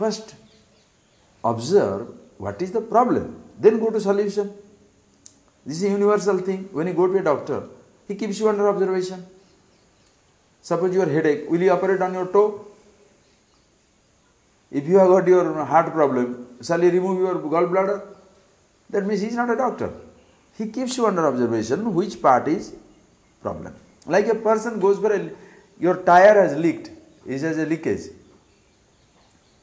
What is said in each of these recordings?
First, observe what is the problem, then go to solution. This is a universal thing. When you go to a doctor, he keeps you under observation. Suppose your headache, will you operate on your toe? If you have got your heart problem, shall he remove your gallbladder? That means he is not a doctor. He keeps you under observation which part is problem. Like a person goes for a, your tire has leaked, it has a leakage.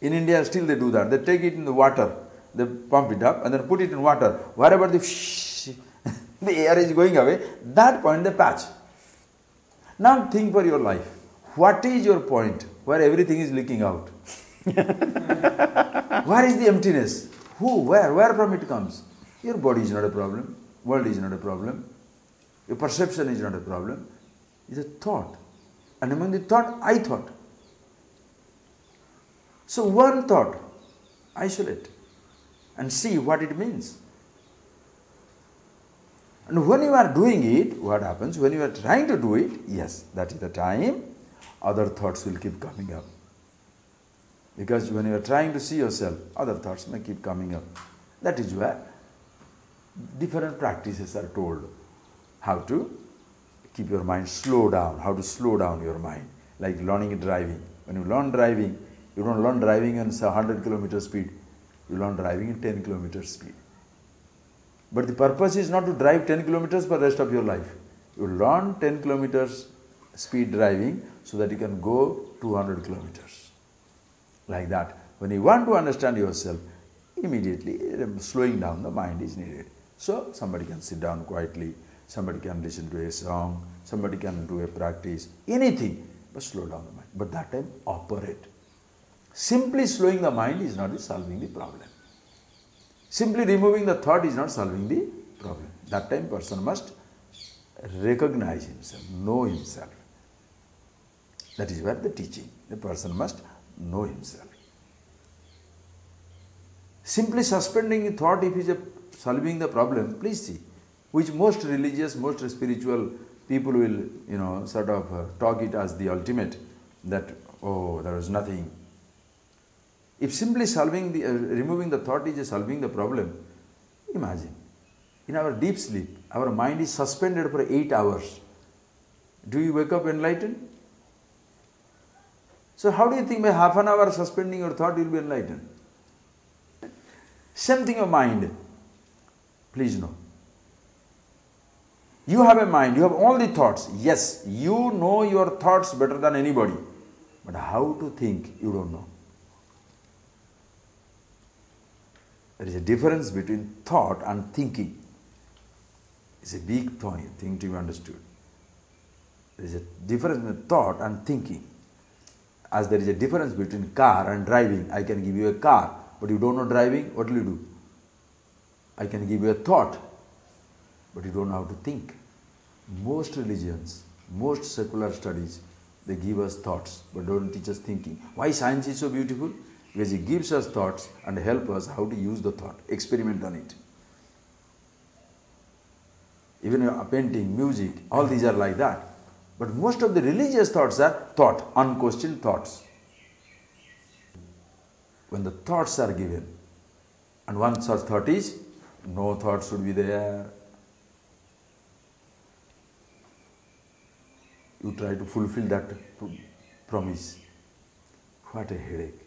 In India, still they do that. They take it in the water, they pump it up and then put it in water. Wherever the the air is going away, that point they patch. Now think for your life. What is your point where everything is leaking out? where is the emptiness? Who, where, where from it comes? Your body is not a problem, world is not a problem, your perception is not a problem, it's a thought. And among the thought, I thought. So one thought, isolate and see what it means. And when you are doing it, what happens? When you are trying to do it, yes, that is the time other thoughts will keep coming up. Because when you are trying to see yourself, other thoughts may keep coming up. That is where different practices are told. How to keep your mind slow down, how to slow down your mind. Like learning driving. When you learn driving, you don't learn driving in 100 kilometer speed. You learn driving in 10 kilometer speed. But the purpose is not to drive 10 kilometers for the rest of your life. You learn 10 kilometers speed driving so that you can go 200 kilometers. Like that. When you want to understand yourself, immediately um, slowing down the mind is needed. So somebody can sit down quietly, somebody can listen to a song, somebody can do a practice, anything, but slow down the mind. But that time operate. Simply slowing the mind is not solving the problem. Simply removing the thought is not solving the problem. That time person must recognize himself, know himself. That is where the teaching. The person must know himself. Simply suspending the thought if he is solving the problem, please see, which most religious, most spiritual people will, you know, sort of uh, talk it as the ultimate, that, oh, there is nothing. If simply solving the, uh, removing the thought is solving the problem, imagine, in our deep sleep, our mind is suspended for eight hours. Do you wake up enlightened? So how do you think by half an hour suspending your thought you will be enlightened? Same thing of mind. Please know. You have a mind, you have all the thoughts. Yes, you know your thoughts better than anybody. But how to think, you don't know. There is a difference between thought and thinking. It's a big thing to be understood. There is a difference between thought and thinking. As there is a difference between car and driving. I can give you a car, but you don't know driving, what will you do? I can give you a thought, but you don't know how to think. Most religions, most secular studies, they give us thoughts, but don't teach us thinking. Why science is so beautiful? Because he gives us thoughts and help us how to use the thought, experiment on it. Even a painting, music, all these are like that. But most of the religious thoughts are thought, unquestioned thoughts. When the thoughts are given, and one such thought is, no thought should be there. You try to fulfill that promise. What a headache.